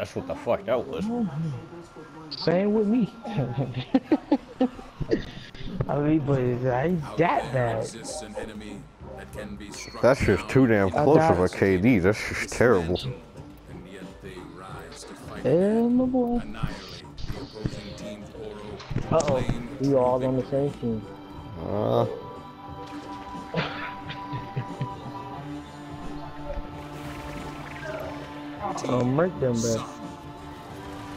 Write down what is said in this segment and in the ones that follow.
That's what the fuck that was. Same with me. I mean, but it ain't that bad. That's just too damn close of a KD. That's just terrible. Yeah, my boy. Uh oh, we all on the same team. Uh, Oh, murk them, bro.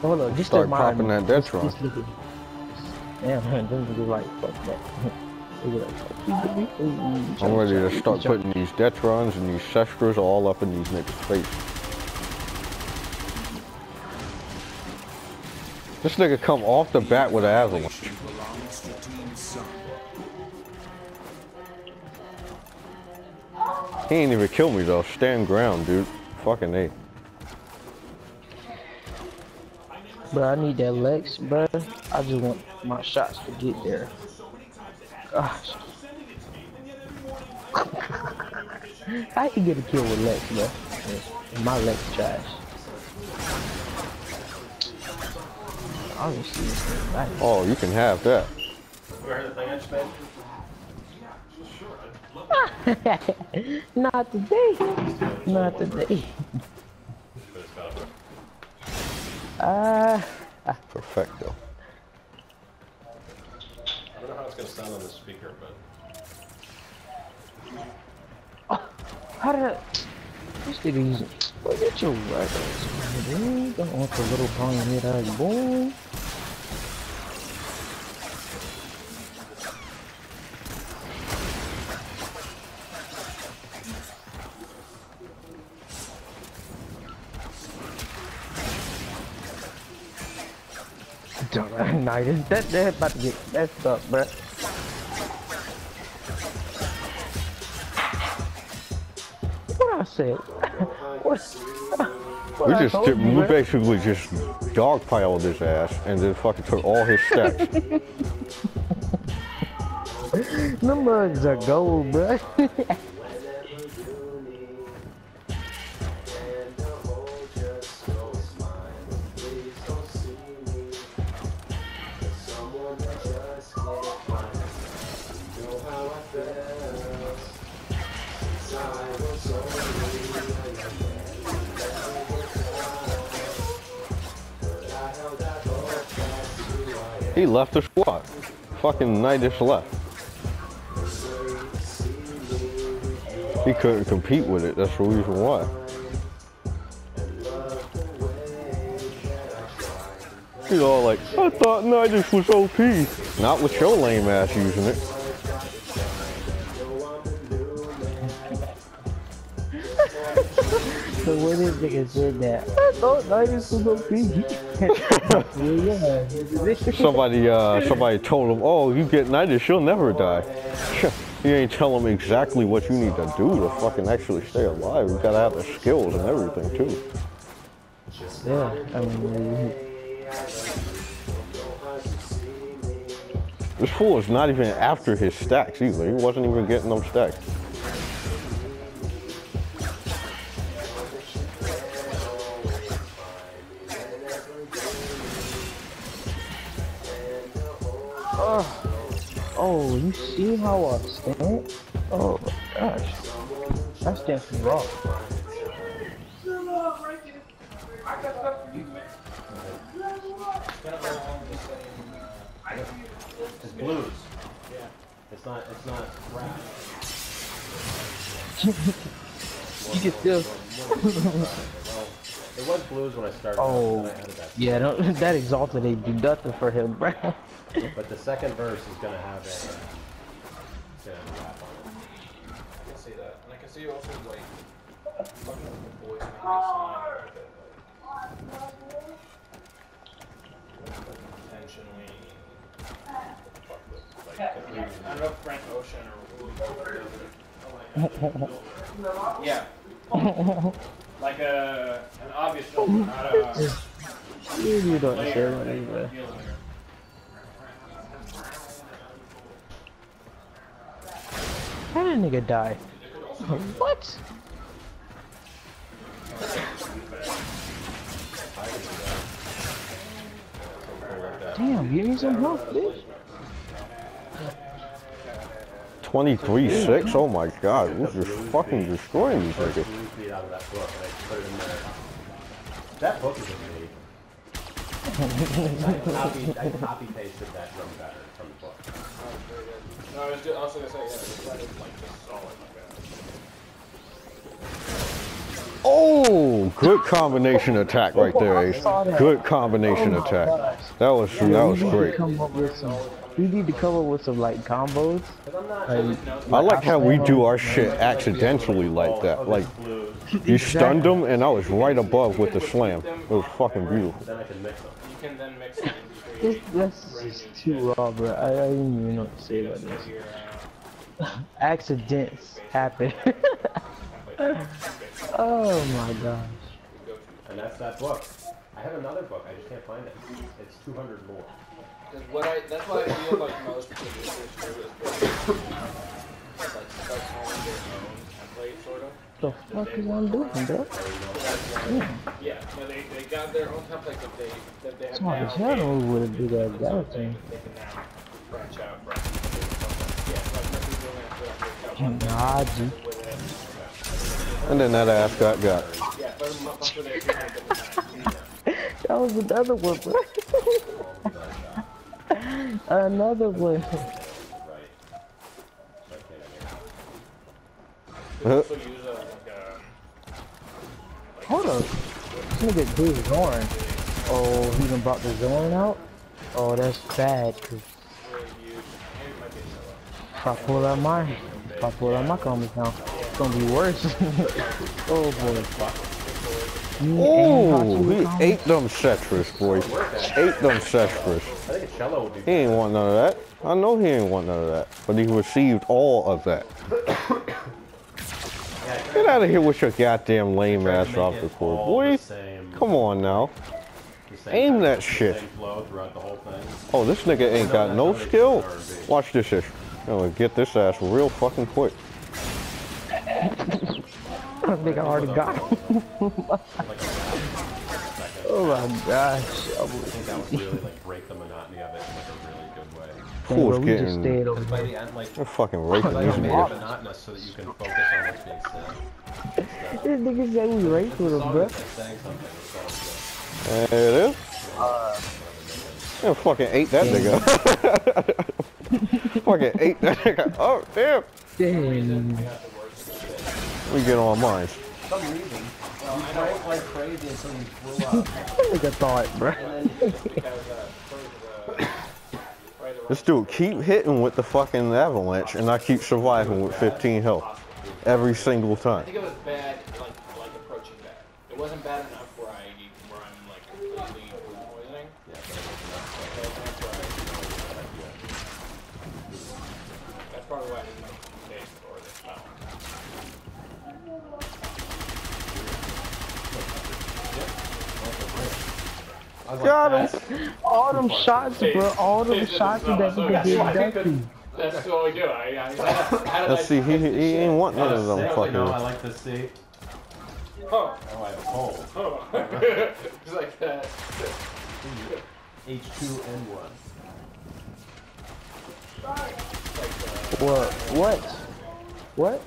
Hold on, just start popping that Detron. Damn, man, them niggas like, fuck that. I'm ready to start putting these Detrons and these Cestras all up in these niggas' face. This nigga come off the bat with an avalanche. He ain't even kill me though. Stand ground, dude. Fucking A. Bro, I need that Lex, bro. I just want my shots to get there. Gosh. I can get a kill with Lex, bro. My Lex trash. Obviously, nice. Oh, you can have that. Not today. Not today. Uh, Perfecto. I don't know how it's gonna sound on the speaker, but how did I... This nigga using... Boy, get your records, man. Boy, don't want the little pony head ass boy. Don't nah, that that about to get messed up, bruh. What I said? what? what We I just did, you, we basically just dogpiled his ass and then fucking took all his stacks. Them mugs are gold, bruh. He left the squad. Fucking Knight just left. He couldn't compete with it. That's the reason why. He's all like, I thought Nidus was OP. Not with your lame ass using it. So when this nigga said that, I thought Nidus was OP. Somebody, uh, somebody told him, oh, you get knighted, she'll never die. You ain't tell him exactly what you need to do to fucking actually stay alive. You gotta have the skills and everything too. Yeah, I mean, This fool is not even after his stacks either. He wasn't even getting them stacks. Oh, oh, you see how I stand? Oh gosh, that's definitely for wrong. it's blues. Yeah. It's not. It's not rap. You can still. Well, it was blues when I started. Oh, and I that. yeah, don't, that exalted ain't do nothing for him, bro. But the second verse is gonna have a. Uh, gonna have a rap on it. I can see that. And I can see you also like fucking with the boys when they sign intentionally fuck with like I don't know if Frank Ocean or Yeah. Like a an obvious filter, not a you don't share that that you either. feel layer. How did a nigga die? What? Damn, give me some help, bitch. 23-6? Oh my god, we're just fucking destroying these niggas. Blue feed out of that book and I put it in there. That book is amazing. I copy, I copy pasted that drum pattern from the book. No, I was just, also gonna say, yeah, it's like, like just solid. Oh, good combination attack right there, Ace. Good combination attack. That was that was we need to great. Come up with some. We need to come up with some like combos. Like, I like how we do our shit accidentally like that. Like you stunned them and I was right above with the slam. It was fucking beautiful. Then I can mix them. You can then mix it this, that's just too raw, bro. I, I didn't even know what to say about this. into your, Accidents happen. oh my gosh. And that's that book. I have another book, I just can't find it. It's 200 more. Because what I, that's what I feel like most producers do is they like start calling their own template, sort of. The fuck is I'm doing, bro? Yeah, no, they, they got their own template that they that they have Smart now. as hell with a big ass galaxy. They can now branch out from. Yeah, like nothing doing it Nah, G. with. And then that ass got got. Yeah, but I'm up for their different That was another one, bro. another one. Right. So I can't They also use a, like a Hold up. This nigga do Zorn. Oh, he done brought the Zorn out? Oh, that's bad, if I pull out my, if I pull out my comments now, it's gonna be worse. oh boy. You Oh, he ate them Cetrus, boy. Ate them Cetrus. I think a cello would He ain't want none of that. I know he ain't want none of that. But he received all of that. Get out of here with your goddamn lame ass off the court, all boy. the Come on now. aim that shit. Same flow throughout the whole thing. Oh, this nigga ain't got no skill. Watch this shit. I'm gonna get this ass real fucking quick. I think I already got him. oh my gosh. I think that would really like break the monotony of it in like a really good way. Fool's bro, just getting- stayed over By the end, like, They're fucking raping these make it niggas. monotonous so that you can focus on what's being said. This nigga said we raped with him, As long bro. as it's saying something, it's all good. There it is. Uh, yeah, fucking ate that nigga. fucking ate that nigga. Oh, damn. Dang. We get on mine. For some reason, you drank like crazy until you blew up. Nigga thought, bro. because for the right the This dude keep hitting with the fucking avalanche, and I keep surviving with 15 health every single I time. think it was bad, like like approaching that. It wasn't bad enough where I where I'm like completely food poisoning. Yeah, but that's where I, that's probably why I didn't like the taste or the smell. Got him. All them shots, bro. All them shots that smell. he So did that's why I that could- to. That's what we do. I, I, I how Let's I see, he, taste this he shit? ain't want none of them Sick, like, no, I fucking. like this seat. Oh, Oh, I have a cold. oh. it's like that. H2N1. What? What? What?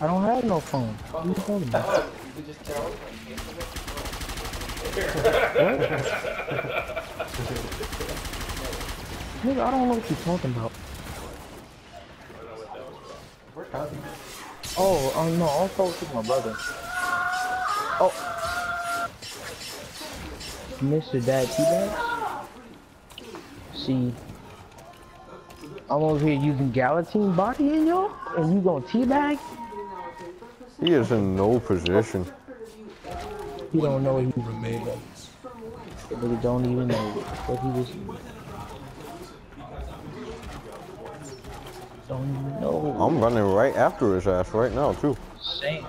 I don't have no phone. What are you talking about? Oh, you could just tell. Nigga, I don't know what you're talking about. Oh, oh no, I was talking to my brother. Oh. Mr. Dad Teabags? See, I'm over here using Galatine body in y'all, and you gonna teabag? He is in no position. He don't know what he was made of. The nigga don't even know what he was. Don't even know. I'm running right after his ass right now, too. Same.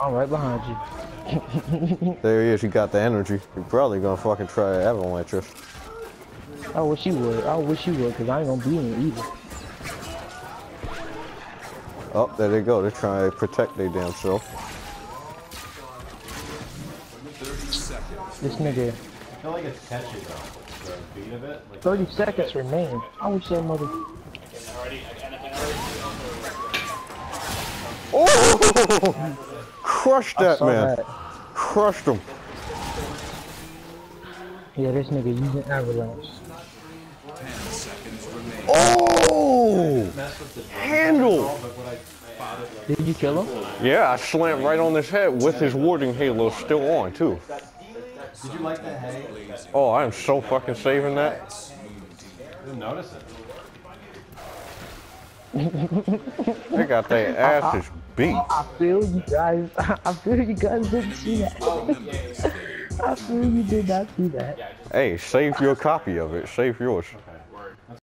I'm right behind you. There he is. He got the energy. He probably gonna fucking try to avalanche us. I wish you would. I wish you would, cause I ain't gonna be in it either. Oh, there they go. They're trying to protect their damn self. This nigga, I feel like it's catchy though. The beat of it. Like, 30 seconds remain. I wish that mother. I can already, I can, I can already see Oh! Crushed that man. that. Crushed him. Yeah, this nigga using avalanche. Oh! mess with the Handle! but what I, I added like Did you kill him? Yeah, I slammed right on his head with his warding halo still on too. Did you like the hay? Oh, I am so fucking saving that. Didn't notice it. They got their asses beat. I feel you guys. I feel you guys didn't see that. I feel you did not see that. Hey, save your copy of it. Save yours. Okay.